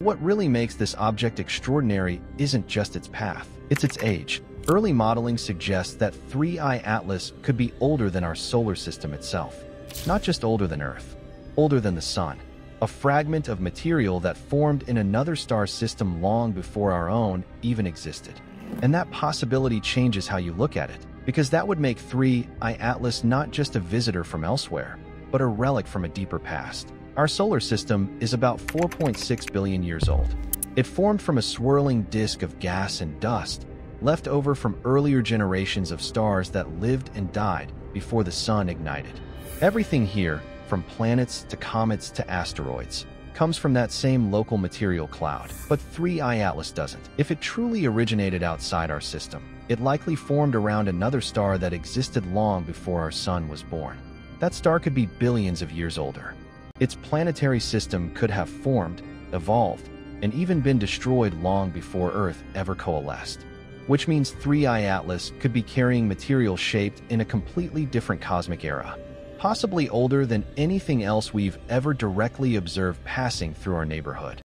What really makes this object extraordinary isn't just its path, it's its age. Early modeling suggests that 3I Atlas could be older than our solar system itself. Not just older than Earth, older than the Sun. A fragment of material that formed in another star system long before our own even existed. And that possibility changes how you look at it, because that would make 3I Atlas not just a visitor from elsewhere, but a relic from a deeper past. Our solar system is about 4.6 billion years old. It formed from a swirling disk of gas and dust, left over from earlier generations of stars that lived and died before the sun ignited. Everything here, from planets to comets to asteroids, comes from that same local material cloud. But 3I Atlas doesn't. If it truly originated outside our system, it likely formed around another star that existed long before our sun was born. That star could be billions of years older. Its planetary system could have formed, evolved, and even been destroyed long before Earth ever coalesced. Which means 3I Atlas could be carrying material shaped in a completely different cosmic era, possibly older than anything else we've ever directly observed passing through our neighborhood.